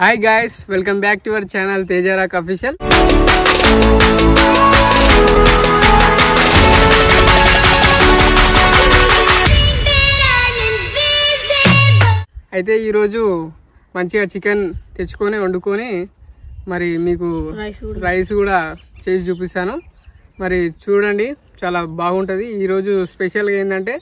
Hi guys welcome back to our channel తేజారాక్ official అయితే ఈరోజు మంచిగా చికెన్ తెచ్చుకొని వండుకొని మరి మీకు రైస్ కూడా. చేసి చూపిస్తాను. మరి చూడండి చాలా బాగుంటుంది. ఈరోజు స్పెషల్గా ఏంటంటే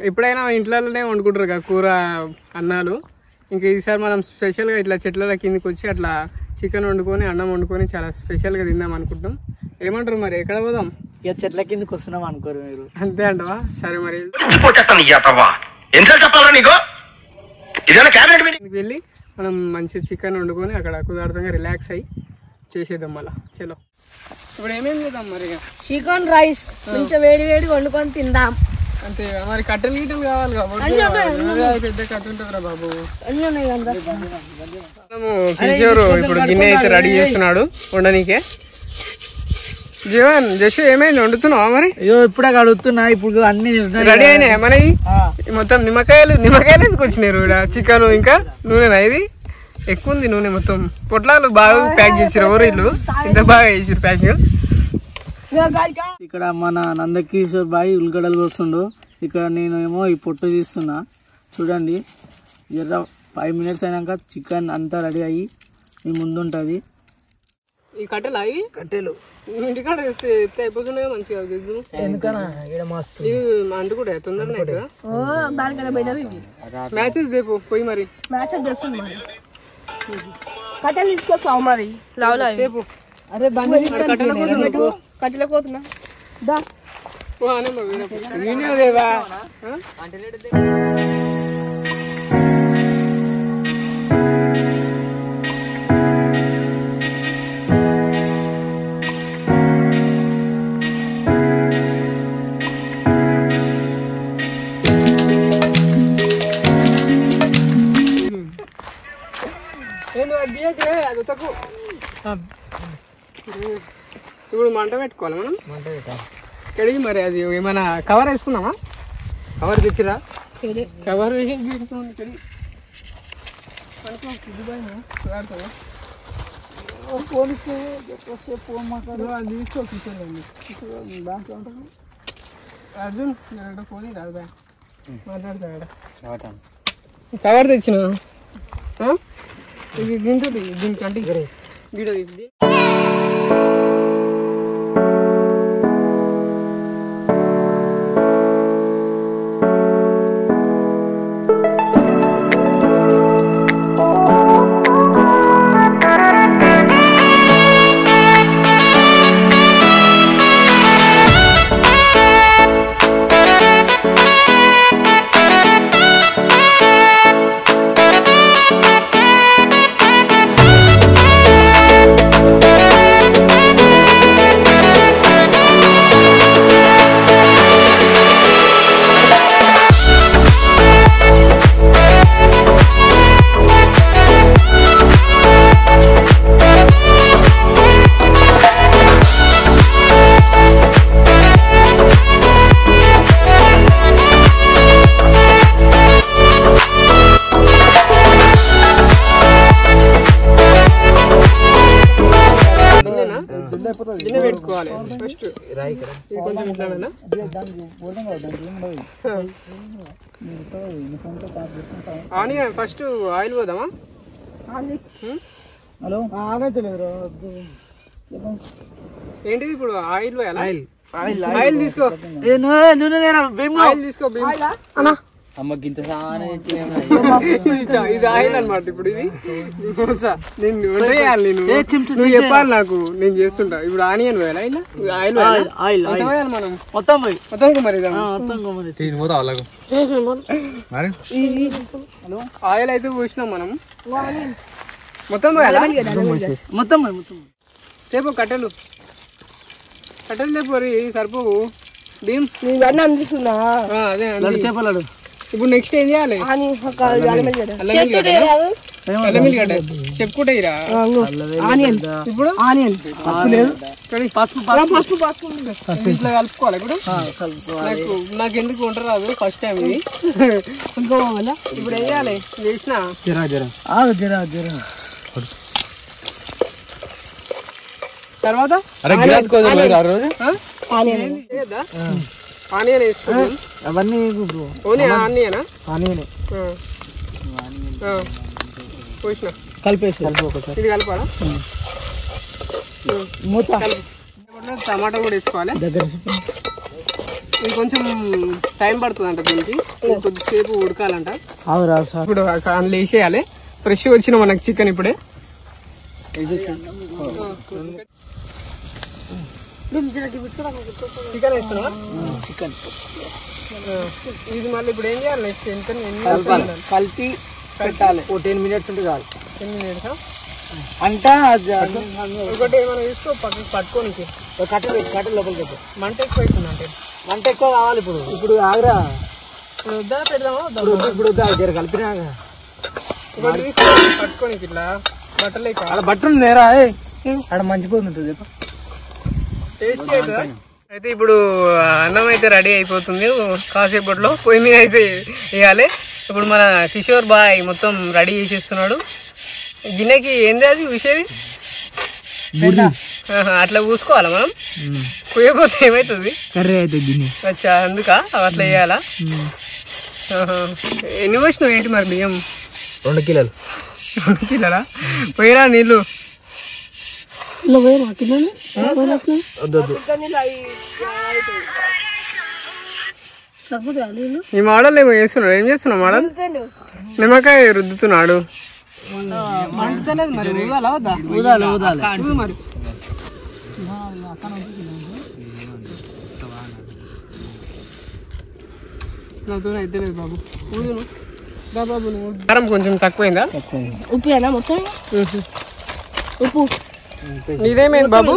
ఎప్పుడైనా ఇంట్లోనే వండుకుంటారు కదా కూర అన్నాలు. ఇంకా ఈసారి మనం స్పెషల్గా ఇట్లా చెట్ల కిందకి వచ్చి అట్లా చికెన్ వండుకొని అన్నం వండుకొని చాలా స్పెషల్గా తిందాం అనుకుంటాం ఏమంటారు మరి? ఎక్కడ పోదాం? ఇక చెట్ల కిందకి వస్తున్నాం అనుకోరు మీరు. అంతే అంటవా? సరే మరి. వెళ్ళి మనం మంచి చికెన్ వండుకొని అక్కడ కుదార్థంగా రిలాక్స్ అయ్యి చేసేద్దాం మళ్ళా. చలో. ఇప్పుడు ఏమేమి చేద్దాం మరి? చికెన్ రైస్ కొంచెం వేడి వేడి వండుకొని తిందాం. అంతే మరి కట్టెలు గీటలు కావాలి పెద్ద కట్ట ఉంటుందిరా బాబు. కిషోర్ ఇప్పుడు గిన్నె అయితే రెడీ చేస్తున్నాడు వండనీకే జీవన్ జస్ట్ ఏమైంది? వండుతున్నావా మరి? అయ్యో ఇప్పుడే అడుగుతున్నా ఇప్పుడు అన్ని రెడీ. అయినాయి మరి? ఆ, మొత్తం నిమ్మకాయలు నిమ్మకాయలు ఎందుకు వచ్చినాయి ఇక్కడ చికెన్ ఇంకా నూనెనా ఇది? ఎక్కువ ఉంది నూనె మొత్తం. పొట్లాలు బాగా ప్యాక్ చేసిరు ఎవరు ఇల్లు ఇంత బాగా చేసిరు ప్యాకింగ్. ఇక్కడ మన నందకిషోర్ బాయ్ ఉల్లిగడ్డలు కోస్తుండు. ఇక్కడ నేను ఏమో ఈ పొట్టు తీస్తున్నా. చూడండి. జర ఫైవ్ మినిట్స్ అయినాక చికెన్ అంతా రెడీ అయ్యి మీ ముందు ఉంటుంది ఈ కట్టెలు అవి? కట్టెలు. ఇంటికాడ ఎత్తే అయిపోతున్నాయి మంచిగా ఎందుకనా ఇక్కడ మస్తు అంటు కూడా తొందరనే మ్యాచెస్ దేపు పోయి మరి. మ్యాచ్ చేస్తుంది మరి. కట్టెలు తీసుకొస్తావు మరి? లావులా దేపు. అరే బండి కట్టెల. కట్టెల కోతున్నా దా ఓ అనమ్మ వీరప్ప. వీణే దేవా ఆ? నేను అది తీయకులే, అది ఉతకు. ఇప్పుడు మంట పెట్టుకోవాలి మనం? కడిగి మరి అది ఏమైనా కవర్ వేసుకుందామా? కవర్ తెచ్చిరా? కవర్? పోలీసు అర్జున్ రాదు మాట్లాడతాడు కవర్ తెచ్చిన? ఇది దీంతో దీనికి అంటే వీడియో ఇది. పెట్టుకోవాలి ఫస్ట్ కొంచెం ఇట్లానా ఫస్ట్ ఆయిల్ పోదామా? హలో? ఆగలేదు ఏంటిది ఇప్పుడు ఆయిల్ పోయాలా? ఆయిల్. ఆయిల్ తీసుకో. ఏ నూనె తీసుకో భీమ్. అన్నా. అమ్మ గింత సానే ఇది ఆయిల్ అన్నమాట ఇప్పుడు ఇది. నేను వండేయాలి నువ్వు. చెప్పాలి నాకు. నేను చేస్తుంటా. ఇప్పుడు ఆనియన్ ఇలా? ఆయిల్? ఆయిల్ ఆయిల్ పోయాలి మనం. మొత్తం పోయి. మొత్తం మరి ఆయిల్ అయితే పోసినాం మనం. మొత్తం పోయాలా? మొత్తం. సేపు కట్టెలు. కట్టెలు లేపు సరిపోవు. నీకు అన్నీ అందిస్తున్నా ఆ, అదే చేపలాడు ఇప్పుడు నెక్స్ట్ ఏం చేయాలి? వెల్లిగడ్డ చెప్పుకుంటే ఇరా. ఆనియన్. ఇప్పుడు? ఆనియన్. కడి. పసుపు పసుపు. పసుపు ఇట్లా కలుపుకోవాలి ఇప్పుడు? నాకు నాకు ఎందుకు వంట రాదు? ఫస్ట్ టైం ఇది. ఇప్పుడు ఏం చేయాలి? చేసిన? జరా జరా. జరా జరా. తర్వాత? ఆనియన్ వేసుకుందాం అవన్నీ ఓన్లీ ఆనియనా? ఆనియన్. పోసిన. కలిపేసి కలిపి ఒకసారి. ఇది కలపాలా? మూత. టమాటా కూడా వేసుకోవాలి. దగ్గర. ఇది కొంచెం టైం పడుతుంది అంట దీనికి కొద్దిసేపు ఉడకాలంట. అవురా సార్. ఇప్పుడు అందులో వేసేయాలి ఫ్రెష్ వచ్చిన మనకి చికెన్ ఇప్పుడే. చికెన్ వేస్తున్నా చికెన్ ఇది మళ్ళీ ఇప్పుడు ఏం చేయాలి నెక్స్ట్ ఎంత కలిపి పెట్టాలి. ఓ టెన్ మినిట్స్ ఉంటే చాలు. minutes ఆ? అంటా ఒకటి ఏమైనా తీసుకో పక్కకి పట్టుకోనికి. ఒక కట్ట పెట్టు, కట్ట లోపలికి పెట్టు. మంట ఎక్కువ అవుతుంది అంటే. మంట ఎక్కువ కావాలి ఇప్పుడు. ఇప్పుడు ఆగరా. ఇప్పుడు వద్దా పెడదామా? ఇప్పుడు ఇప్పుడు వద్దా, జర కలిపినాక ఒకటి తీసుకో పట్టుకోనికి ఇట్లా. బట్టలు ఎక్కువ. అక్కడ బట్ట ఉంది నేరా అక్కడ మంచిపోతుంది చెప్ప. టేస్ట్ అయితే ఇప్పుడు అన్నం అయితే రెడీ అయిపోతుంది. కాసేపట్లో పొయ్యి మీద అయితే వేయాలి. ఇప్పుడు మన కిషోర్ బాయ్ మొత్తం రెడీ చేసేస్తున్నాడు. గిన్నెకి ఏంది అది విషయం అట్లా పూసుకోవాలా మనం? పోయకపోతే ఏమవుతుంది కర్రీ గిన్నె. అచ్చా అందుక? అట్లా వేయాలా. ఎన్ని వచ్చినావు ఏంటి మరి బియ్యం? రెండు కిలోలు. రెండు కిలోలా? పోయిరా నీళ్ళు. ఇలా ఈ మోడల్ ఏమో చేస్తున్నాడు ఏం చేస్తున్నావు మోడల్ నిమ్మకాయ రుద్దుతున్నాడు. కారం కొంచెం తక్కువైందా ఉప్పు ఉప్పు నీదేమైంది బాబు?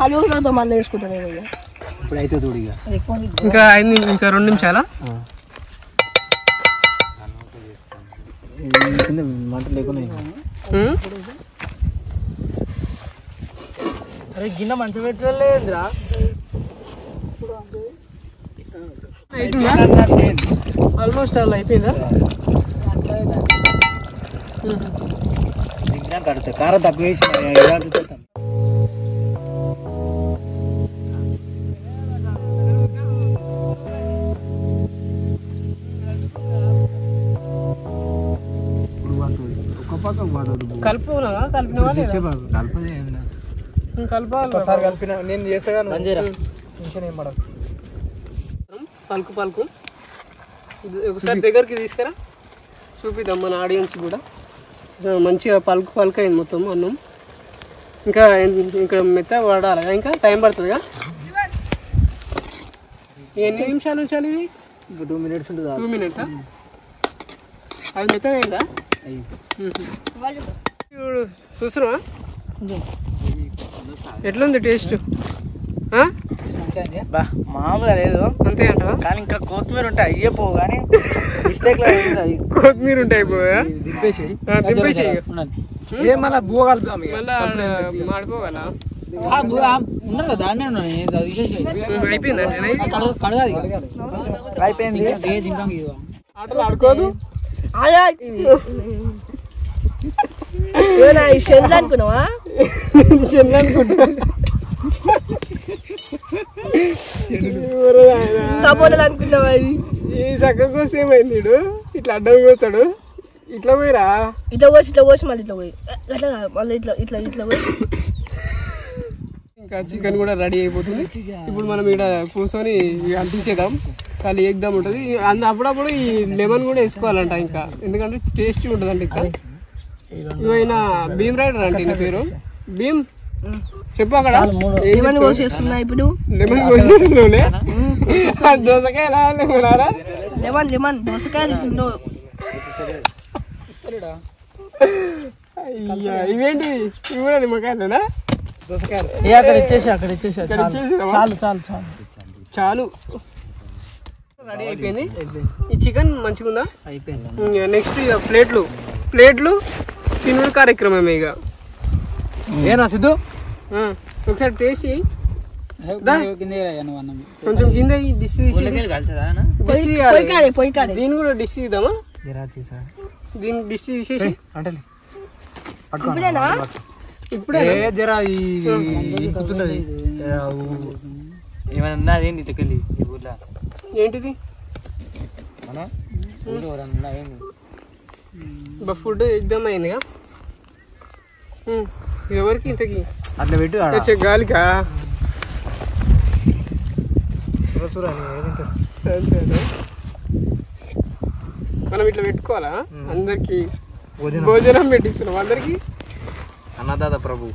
కలుగుతో మళ్ళీ వేసుకుంటాను ఇక. ఇప్పుడు అయితే చూడు ఐదు ఇంకా రెండు నిమిషాలా? మంట లేకుండా? అరే గిన్నె మంచి పెట్టలేదురా అయిపోయిందా ఆల్మోస్ట్ అలా అయిపోయిందా కడితే కారం తక్కువ వేసి కలిపినవా లేదా? కలపదే కలపాలి కలిపిన నేను చేస్తాగా మంజీరా ఏం పడదు పలుకు పలుకు. ఒకసారి దగ్గరికి తీసుకురా. చూపిద్దాం మన ఆడియన్స్ కూడా. మంచిగా పలుకు పలుకు అయింది మొత్తం అన్నం. ఇంకా ఇక్కడ మెత్త పడాలి? ఇంకా టైం పడుతుందిగా? ఎన్ని నిమిషాలు ఉంచాలి ఇది? టూ మినిట్స్ ఉంటుంది? టూ మినిట్సా అది మెత్తగా అయిందా? చూస్తున్నావా ఎట్లుంది టేస్ట్? బా మామూలుగా లేదు. అంతే అంటావా? కానీ ఇంకా కొత్తిమీర ఉంటాయి అయ్యే పోవు కానీ మిస్టేక్ అది. కొత్తిమీర ఉంటాయి పోయా దింపేసి దింపేసి ఏ మళ్ళీ బువ్వ కలుపుతాం ఇక. మళ్ళా మాడిపోగల ఉన్నారు కదా దాన్నే ఉన్నాయి తీసేసి అయిపోయింది? అంటే కడగాలి అయిపోయింది. ఆటలు ఆడుకోదు? ఆయా. ఏమన్నా ఈ చెల్లి అనుకున్నావా? సపోర్టలు అనుకున్నావా ఇవి ఈ కోసం ఏమైంది ఇట్లా అడ్డం కోస్తాడు ఇట్లా పోయిరా? ఇట్లా పోసి ఇట్లా పోసి మళ్ళీ ఇట్లా పోయి. అట్లా మళ్ళీ ఇట్లా ఇట్లా ఇట్లా పోయి. ఇంకా చికెన్ కూడా రెడీ అయిపోతుంది. ఇప్పుడు మనం ఇక్కడ కూర్చొని అంటించేద్దాం. ఖాళీ ఏగ్దాం ఉంటుంది. అందు అప్పుడప్పుడు ఈ లెమన్ కూడా వేసుకోవాలంట ఇంకా. ఎందుకంటే టేస్టీ ఉంటుంది అంటే ఇంకా. ఇవైనా భీమ్ రైడర్ అంటే ఈయన పేరు. భీమ్? చెప్పు అక్కడ. ఏమని కోసేస్తున్నా ఇప్పుడు. లెమన్ కోసేస్తున్నావులే దోసకాయ ఎలా లెమనారా లెమన్ లెమన్. దోసకాయలు తిండో. అయ్యా, ఇవేంటి? ఇవి కూడా నిమ్మకాయలేనా? దోసకాయలు. అక్కడ ఇచ్చేసి అక్కడ ఇచ్చేసి ఇక్కడ చాలు? చాలు చాలు చాలు. చాలు. రెడీ అయిపోయింది? ఈ చికెన్ మంచిగుందా? అయిపోయింది. నెక్స్ట్ ఇక ప్లేట్లు. ప్లేట్లు తినుడు కార్యక్రమమే ఇక. ఏనా సిద్ధు? ఒకసారి టేస్ట్ చేయి. కొంచెం కింద డిష్. పోయి కాడే డిష్ తీద్దామా? దీన్ని డిష్ తీసేసి. అంటే ఇప్పుడే ఏ జరా ఇటుకెళ్ళి ఊర్లో? ఏంటిది? ఫుడ్ ఎగ్జామ్ అయిందిగా. ఉమ్, ఇది ఎవరికి ఇంతకి? అట్లా పెట్టు గాలికా? మనం ఇట్లా పెట్టుకోవాలా? అందరికి భోజనం. భోజనం పెట్టిస్తున్నాం. అందరికి? అన్నదాత ప్రభు.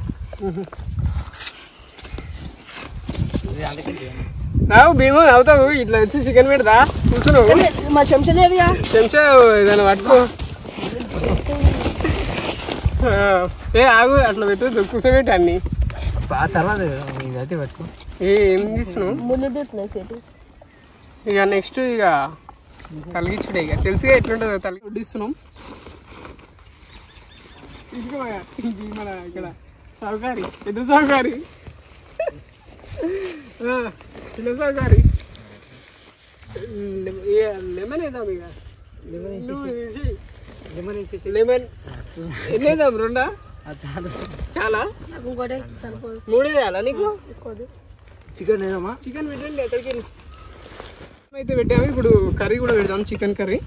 రావు భీము అవుతావు. ఇట్లా వచ్చి చికెన్ పెడతా. కూర్చున్నావు. మా చెంచా లేదుగా. చెంచా ఏదైనా పట్టుకో. ఏ ఆగు అట్లా పెట్టు కూర్చోబెట్టి అన్ని. తర్వాత ఇదైతే పెట్టుకో. ఏ ఏం తీస్తున్నావు ఇక నెక్స్ట్ ఇక తలిగించుడే ఇక. తెలుసుగా ఎట్లుంటుందో తలిగి వడ్డిస్తున్నాం. మన ఇక్కడ సౌకారి పెద్ద సౌకారి ఆ, చిన్న సౌకారి లెమన్ వేద్దాం ఇక. తీసేయ్. లెమన్. ఎన్ని వేద్దాం రెండా? చాలా. నాకు ఇంకోటి సరిపోదు. మూడే వేయాలా నీకు? చికెన్ ఏదమ్మా చికెన్ పెట్టండి ఎక్కడికి అయితే పెట్టాము ఇప్పుడు కర్రీ కూడా పెడదాం చికెన్ కర్రీ.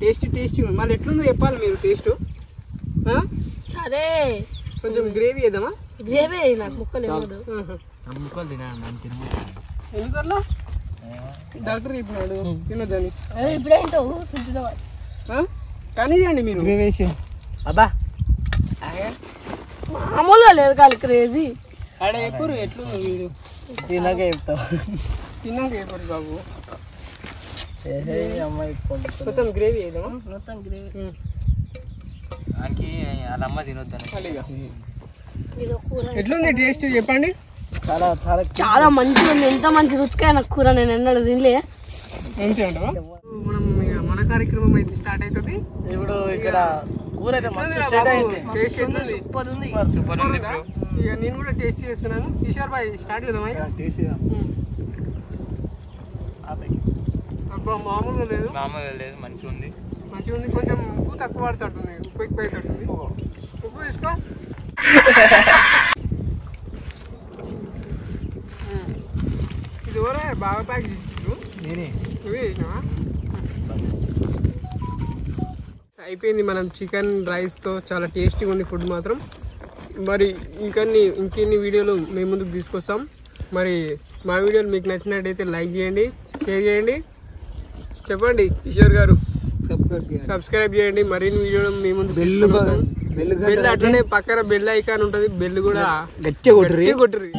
టేస్ట్ టేస్ట్ మళ్ళీ ఎట్లుందో చెప్పాలి మీరు టేస్ట్ సరే. కొంచెం గ్రేవీ వేద్దామా గ్రేవీ నాకు ముక్కలు. ముక్కలు తినాను డాక్టర్ చెప్పినాడు తినొద్దని. ఇప్పుడేంటో ఆ? కానీ చేయండి మీరు. వేసి అబ్బా. మామూలుగా లేదు కాదు క్రేజీ. ఆడ ఎప్పుడు ఎట్లుంది మీరు తిన్నాకే చెప్తావు. తిన్నాక చెప్పరు బాబు. అమ్మాయి మొత్తం గ్రేవీ వేద్దామా మొత్తం గ్రేవీ. దానికి వాళ్ళ అమ్మ తినొద్దని ఖాళీగా. ఇది కూర. ఎట్లుంది టేస్ట్ చెప్పండి? చాలా చాలా చాలా మంచిగా ఉంది ఎంత మంచి రుచికైన కూర నేను ఎన్నడూ తినలే. మనం ఇక మన కార్యక్రమం అయితే స్టార్ట్ అవుతుంది. ఇప్పుడు ఇక్కడ కూర అయితే మస్తు బాబు? అయింది. టేస్ట్ ఎట్లుంది? సూపర్ ఉంది. సూపర్ ఉంది. బ్రో ఇక నేను కూడా టేస్ట్ చేస్తున్నాను. కిషోర్ బాయ్ స్టార్ట్ చేద్దామా ఇక? టేస్ట్. అబ్బా మామూలుగా లేదు. మామూలుగా లేదు మంచిగా ఉంది. మంచిగా ఉంది కొంచెం ఉప్పు తక్కువ పడుతుంటుంది ఉప్పు ఎక్కువ అవుతుంటుంది ఉప్పు తీసుకో. ఇది ఎవరే బాగా ప్యాక్ చేసిండ్రు. నేనే. నువ్వే చేసినావా? అయిపోయింది మనం చికెన్ రైస్తో చాలా టేస్టీగా ఉంది ఫుడ్ మాత్రం. మరి ఇంకన్ని ఇంకెన్ని వీడియోలు మేము ముందుకు తీసుకొస్తాం. మరి మా వీడియోలు మీకు నచ్చినట్టయితే లైక్ చేయండి షేర్ చేయండి. చెప్పండి కిషోర్ గారు. సబ్స్క్రైబ్ చేయండి. మరిన్ని వీడియోలు మీ ముందు బెల్ అట్లనే పక్కన బెల్ ఐకాన్ ఉంటుంది. బెల్ కూడా గట్టిగా. గట్టిగా కొట్టుర్రి.